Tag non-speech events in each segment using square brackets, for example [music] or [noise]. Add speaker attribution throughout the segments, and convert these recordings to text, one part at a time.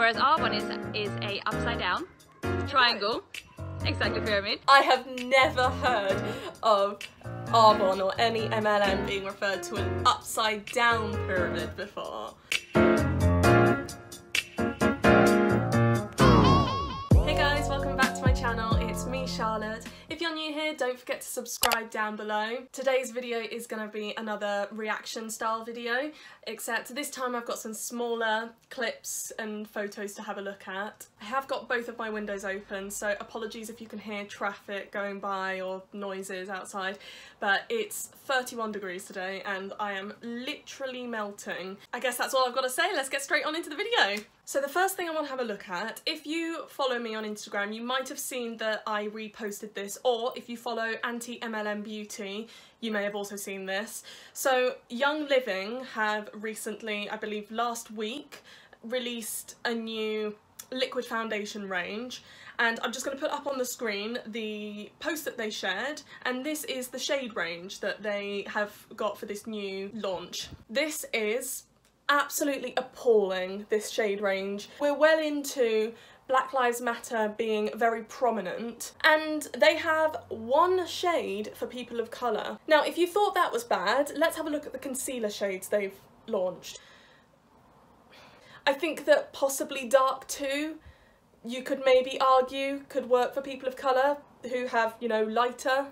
Speaker 1: Whereas Arbonne is is a upside down triangle, exactly pyramid.
Speaker 2: I have never heard of Arbonne or any MLM being referred to an upside down pyramid before. Hey guys, welcome back to my channel. It's me, Charlotte. If you're new here, don't forget to subscribe down below. Today's video is going to be another reaction style video, except this time I've got some smaller clips and photos to have a look at. I have got both of my windows open, so apologies if you can hear traffic going by or noises outside, but it's 31 degrees today and I am literally melting. I guess that's all I've got to say. Let's get straight on into the video. So the first thing I want to have a look at, if you follow me on Instagram, you might have seen that I reposted this, or if you follow Anti-MLM Beauty, you may have also seen this. So Young Living have recently, I believe last week, released a new liquid foundation range and I'm just going to put up on the screen the post that they shared and this is the shade range that they have got for this new launch. This is absolutely appalling, this shade range. We're well into Black Lives Matter being very prominent and they have one shade for people of colour. Now if you thought that was bad, let's have a look at the concealer shades they've launched. I think that possibly Dark 2 you could maybe argue could work for people of colour who have, you know, lighter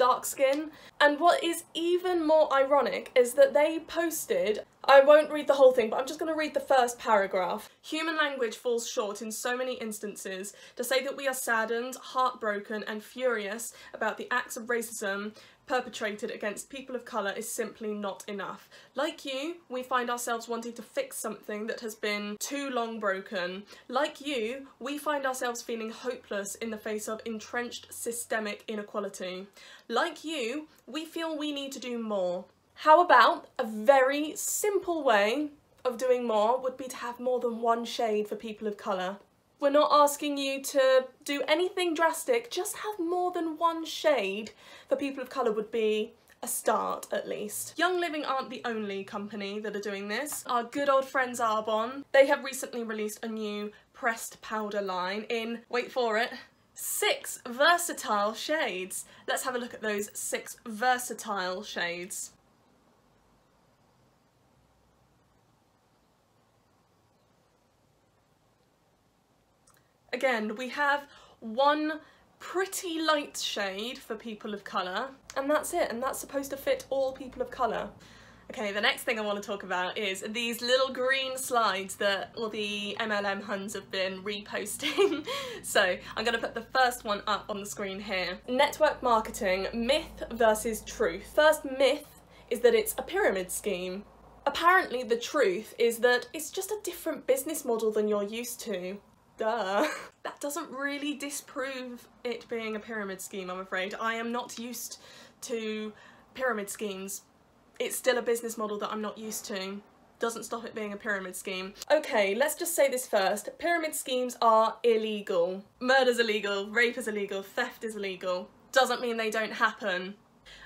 Speaker 2: dark skin. And what is even more ironic is that they posted, I won't read the whole thing, but I'm just going to read the first paragraph. Human language falls short in so many instances. To say that we are saddened, heartbroken and furious about the acts of racism perpetrated against people of colour is simply not enough. Like you, we find ourselves wanting to fix something that has been too long broken. Like you, we find ourselves feeling hopeless in the face of entrenched systemic inequality. Like you, we feel we need to do more. How about a very simple way of doing more would be to have more than one shade for people of colour. We're not asking you to do anything drastic, just have more than one shade for people of colour would be a start at least. Young Living aren't the only company that are doing this. Our good old friends Arbonne, they have recently released a new pressed powder line in, wait for it, six versatile shades. Let's have a look at those six versatile shades. Again, we have one pretty light shade for people of colour, and that's it, and that's supposed to fit all people of colour. Okay, the next thing I want to talk about is these little green slides that all the MLM Huns have been reposting. [laughs] so I'm going to put the first one up on the screen here. Network marketing, myth versus truth. First myth is that it's a pyramid scheme. Apparently the truth is that it's just a different business model than you're used to duh. [laughs] That doesn't really disprove it being a pyramid scheme, I'm afraid. I am not used to pyramid schemes. It's still a business model that I'm not used to. Doesn't stop it being a pyramid scheme. Okay, let's just say this first. Pyramid schemes are illegal. Murder's illegal, rape is illegal, theft is illegal. Doesn't mean they don't happen.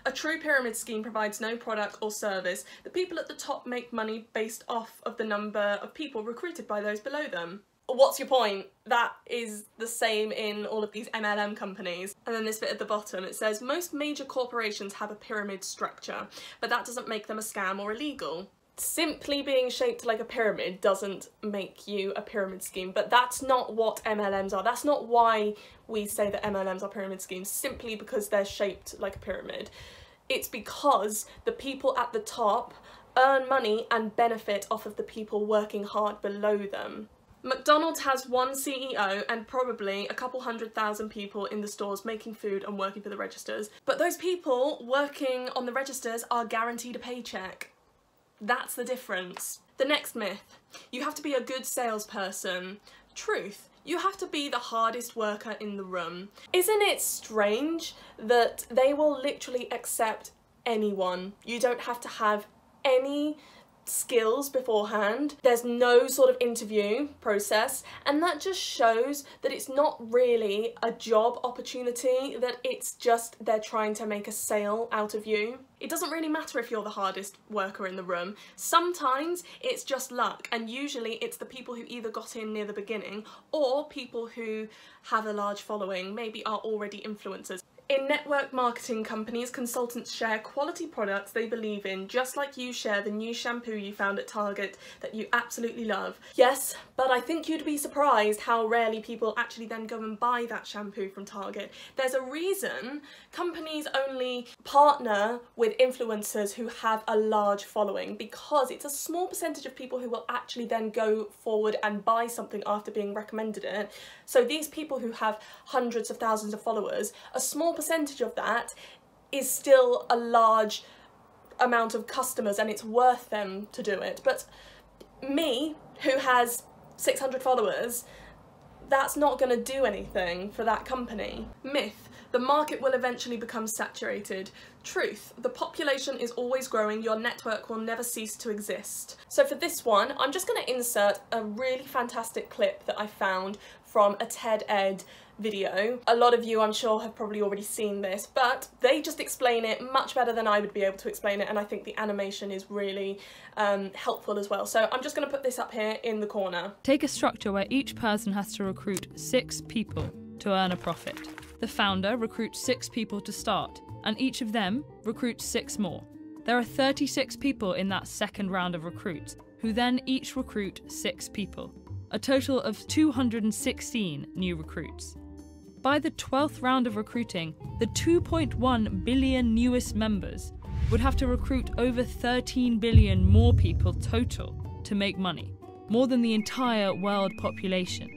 Speaker 2: A true pyramid scheme provides no product or service. The people at the top make money based off of the number of people recruited by those below them what's your point? That is the same in all of these MLM companies. And then this bit at the bottom, it says, most major corporations have a pyramid structure, but that doesn't make them a scam or illegal. Simply being shaped like a pyramid doesn't make you a pyramid scheme, but that's not what MLMs are. That's not why we say that MLMs are pyramid schemes, simply because they're shaped like a pyramid. It's because the people at the top earn money and benefit off of the people working hard below them. McDonald's has one CEO and probably a couple hundred thousand people in the stores making food and working for the registers. But those people working on the registers are guaranteed a paycheck. That's the difference. The next myth. You have to be a good salesperson. Truth. You have to be the hardest worker in the room. Isn't it strange that they will literally accept anyone? You don't have to have any skills beforehand. There's no sort of interview process, and that just shows that it's not really a job opportunity, that it's just they're trying to make a sale out of you. It doesn't really matter if you're the hardest worker in the room. Sometimes it's just luck, and usually it's the people who either got in near the beginning or people who have a large following, maybe are already influencers. In network marketing companies, consultants share quality products they believe in, just like you share the new shampoo you found at Target that you absolutely love. Yes, but I think you'd be surprised how rarely people actually then go and buy that shampoo from Target. There's a reason companies only partner with influencers who have a large following because it's a small percentage of people who will actually then go forward and buy something after being recommended it. So these people who have hundreds of thousands of followers, a percentage of that is still a large amount of customers and it's worth them to do it. But me, who has 600 followers, that's not going to do anything for that company. Myth. The market will eventually become saturated. Truth. The population is always growing, your network will never cease to exist. So for this one, I'm just going to insert a really fantastic clip that I found from a TED Ed video. A lot of you I'm sure have probably already seen this but they just explain it much better than I would be able to explain it and I think the animation is really um, helpful as well. So I'm just going to put this up here in the corner.
Speaker 3: Take a structure where each person has to recruit six people to earn a profit. The founder recruits six people to start and each of them recruits six more. There are 36 people in that second round of recruits who then each recruit six people a total of 216 new recruits. By the 12th round of recruiting, the 2.1 billion newest members would have to recruit over 13 billion more people total to make money, more than the entire world population.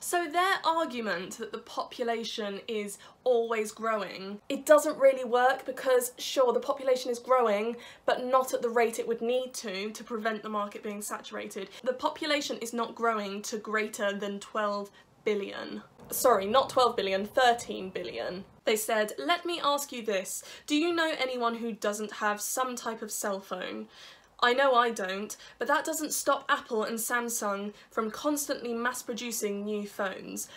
Speaker 2: So their argument that the population is always growing, it doesn't really work because sure the population is growing but not at the rate it would need to to prevent the market being saturated. The population is not growing to greater than 12 billion sorry, not 12 billion, 13 billion. They said, let me ask you this, do you know anyone who doesn't have some type of cell phone? I know I don't, but that doesn't stop Apple and Samsung from constantly mass producing new phones.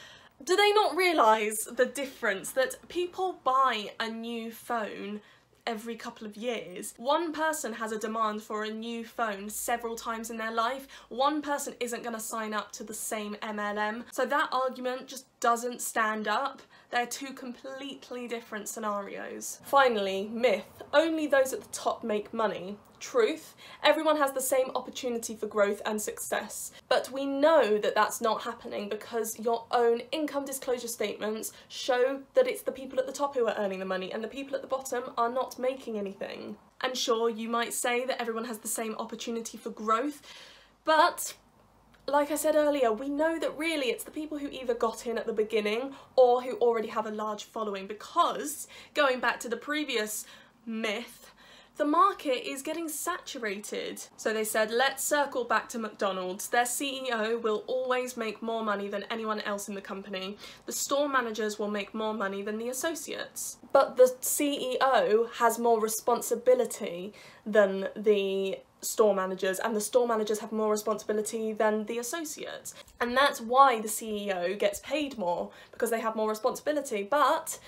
Speaker 2: Do they not realise the difference that people buy a new phone every couple of years. One person has a demand for a new phone several times in their life. One person isn't going to sign up to the same MLM. So that argument just doesn't stand up. They're two completely different scenarios. Finally, myth. Only those at the top make money. Truth. Everyone has the same opportunity for growth and success. But we know that that's not happening because your own income disclosure statements show that it's the people at the top who are earning the money and the people at the bottom are not making anything. And sure, you might say that everyone has the same opportunity for growth, but like I said earlier, we know that really it's the people who either got in at the beginning or who already have a large following because, going back to the previous myth, the market is getting saturated. So they said, let's circle back to McDonald's. Their CEO will always make more money than anyone else in the company. The store managers will make more money than the associates. But the CEO has more responsibility than the store managers and the store managers have more responsibility than the associates and that's why the CEO gets paid more because they have more responsibility but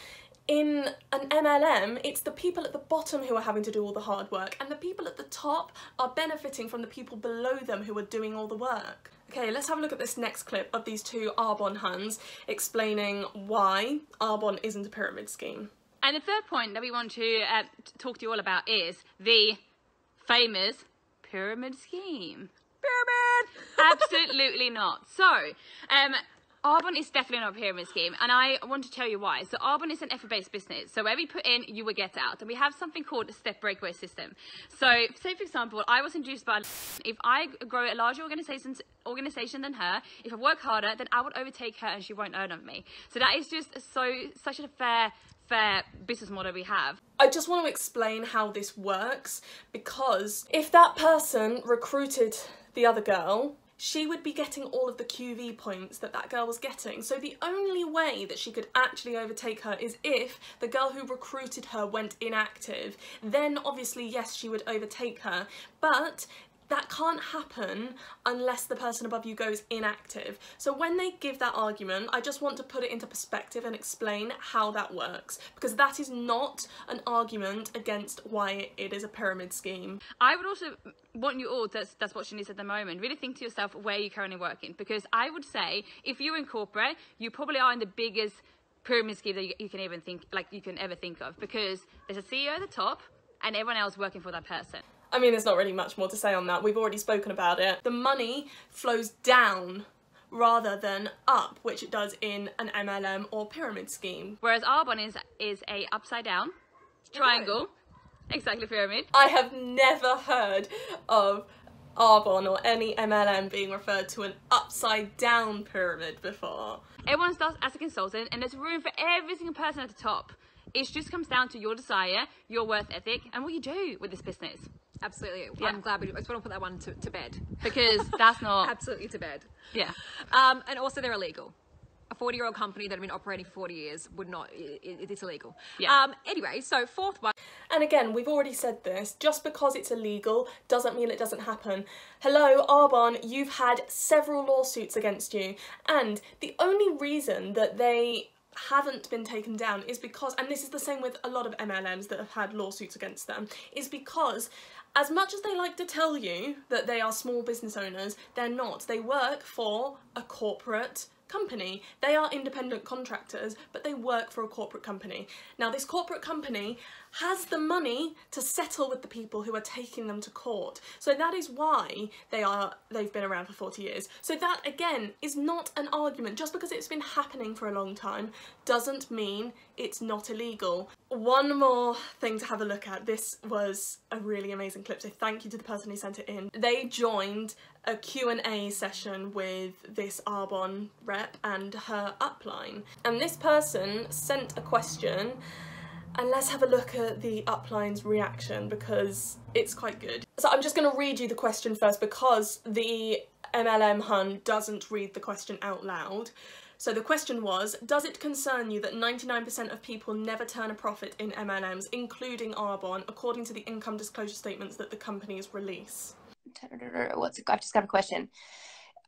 Speaker 2: in an MLM, it's the people at the bottom who are having to do all the hard work, and the people at the top are benefiting from the people below them who are doing all the work. Okay, let's have a look at this next clip of these two Arbonne Huns explaining why Arbonne isn't a pyramid scheme.
Speaker 1: And the third point that we want to uh, talk to you all about is the famous pyramid scheme. Pyramid! [laughs] Absolutely not. So, um, Arbonne is definitely not a pyramid scheme, and I want to tell you why. So Arbonne is an effort-based business. So wherever you put in, you will get out. And we have something called a step breakaway system. So say, for example, I was induced by, if I grow a larger organization, organization than her, if I work harder, then I would overtake her and she won't earn on me. So that is just so such a fair fair business model we have.
Speaker 2: I just want to explain how this works because if that person recruited the other girl she would be getting all of the QV points that that girl was getting. So the only way that she could actually overtake her is if the girl who recruited her went inactive. Then obviously, yes, she would overtake her. But that can't happen unless the person above you goes inactive. So when they give that argument, I just want to put it into perspective and explain how that works because that is not an argument against why it is a pyramid scheme.
Speaker 1: I would also want you all, that's, that's watching this at the moment, really think to yourself where you're currently working because I would say if you're in corporate, you probably are in the biggest pyramid scheme that you, you can even think, like you can ever think of because there's a CEO at the top and everyone else working for that person.
Speaker 2: I mean, there's not really much more to say on that. We've already spoken about it. The money flows down rather than up, which it does in an MLM or pyramid scheme.
Speaker 1: Whereas Arbonne is is a upside down triangle, exactly pyramid.
Speaker 2: I have never heard of Arbonne or any MLM being referred to an upside down pyramid before.
Speaker 1: Everyone starts as a consultant, and there's room for every single person at the top. It just comes down to your desire, your worth ethic, and what you do with this business.
Speaker 4: Absolutely.
Speaker 1: Yeah.
Speaker 4: I'm glad we do. I just want to put that one to, to bed.
Speaker 1: Because that's not [laughs]
Speaker 4: Absolutely to bed.
Speaker 1: yeah.
Speaker 4: Um, and also, they're illegal. A 40 year old company that have been operating for 40 years would not, it, it's illegal.
Speaker 1: Yeah.
Speaker 4: Um, anyway, so fourth one.
Speaker 2: And again, we've already said this, just because it's illegal doesn't mean it doesn't happen. Hello, Arbonne, you've had several lawsuits against you, and the only reason that they haven't been taken down is because, and this is the same with a lot of MLMs that have had lawsuits against them, is because as much as they like to tell you that they are small business owners, they're not. They work for a corporate company. They are independent contractors, but they work for a corporate company. Now, this corporate company has the money to settle with the people who are taking them to court. So that is why they are they've been around for 40 years. So that again is not an argument. Just because it's been happening for a long time doesn't mean it's not illegal. One more thing to have a look at. This was a really amazing clip, so thank you to the person who sent it in. They joined a Q&A session with this Arbonne rep and her upline. And this person sent a question and let's have a look at the upline's reaction because it's quite good. So I'm just going to read you the question first because the MLM hun doesn't read the question out loud. So the question was, does it concern you that 99% of people never turn a profit in MLMs, including Arbonne, according to the income disclosure statements that the companies release?
Speaker 5: What's it, I've just got a question.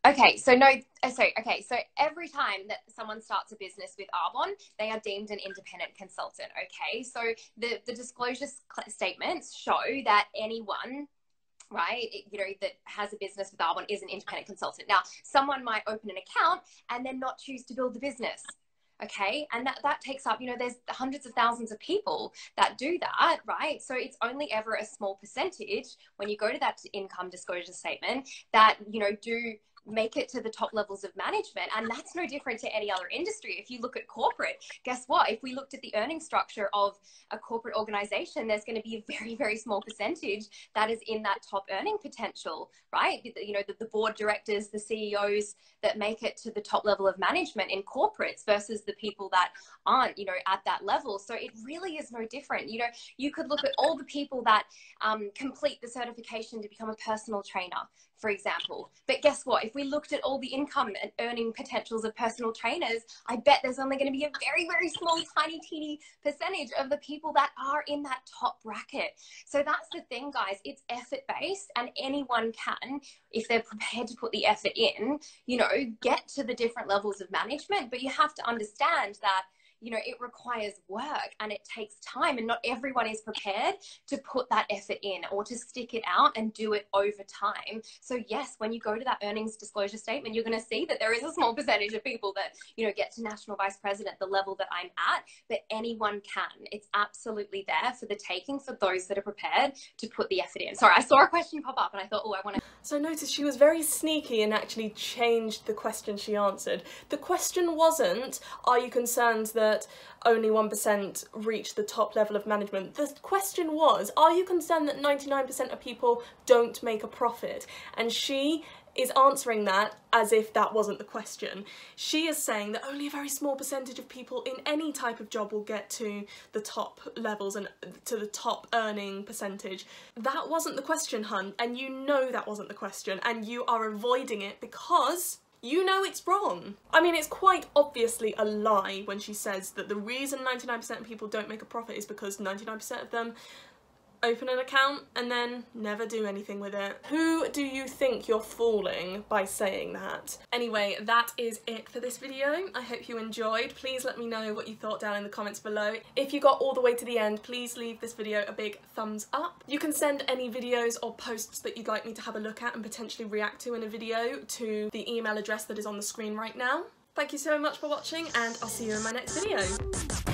Speaker 5: Okay, so no, uh, so okay, so every time that someone starts a business with Arbonne, they are deemed an independent consultant. Okay, so the the disclosure statements show that anyone right you know that has a business with arbonne is an independent consultant. Now someone might open an account and then not choose to build the business okay? And that, that takes up you know there's hundreds of thousands of people that do that right? So it's only ever a small percentage when you go to that income disclosure statement that you know do make it to the top levels of management. And that's no different to any other industry. If you look at corporate, guess what? If we looked at the earning structure of a corporate organization, there's going to be a very, very small percentage that is in that top earning potential, right? You know, the, the board directors, the CEOs that make it to the top level of management in corporates versus the people that aren't, you know, at that level. So it really is no different. You know, you could look at all the people that um, complete the certification to become a personal trainer, for example. But guess what? If we looked at all the income and earning potentials of personal trainers, I bet there's only going to be a very, very small, tiny, teeny percentage of the people that are in that top bracket. So that's the thing, guys. It's effort based, and anyone can, if they're prepared to put the effort in, you know, get to the different levels of management. But you have to understand that you know it requires work and it takes time and not everyone is prepared to put that effort in or to stick it out and do it over time. So yes when you go to that earnings disclosure statement you're going to see that there is a small percentage of people that you know get to national vice president the level that i'm at but anyone can. It's absolutely there for the taking for those that are prepared to put the effort in. Sorry i saw a question pop up and i thought oh i want to
Speaker 2: so notice she was very sneaky and actually changed the question she answered. The question wasn't are you concerned that that only 1% reach the top level of management. The question was, are you concerned that 99% of people don't make a profit? And she is answering that as if that wasn't the question. She is saying that only a very small percentage of people in any type of job will get to the top levels and to the top earning percentage. That wasn't the question, hun, and you know that wasn't the question, and you are avoiding it because you know it's wrong. I mean, it's quite obviously a lie when she says that the reason 99% of people don't make a profit is because 99% of them open an account and then never do anything with it. Who do you think you're fooling by saying that? Anyway, that is it for this video. I hope you enjoyed. Please let me know what you thought down in the comments below. If you got all the way to the end, please leave this video a big thumbs up. You can send any videos or posts that you'd like me to have a look at and potentially react to in a video to the email address that is on the screen right now. Thank you so much for watching and I'll see you in my next video.